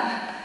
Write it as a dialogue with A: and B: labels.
A: Yeah.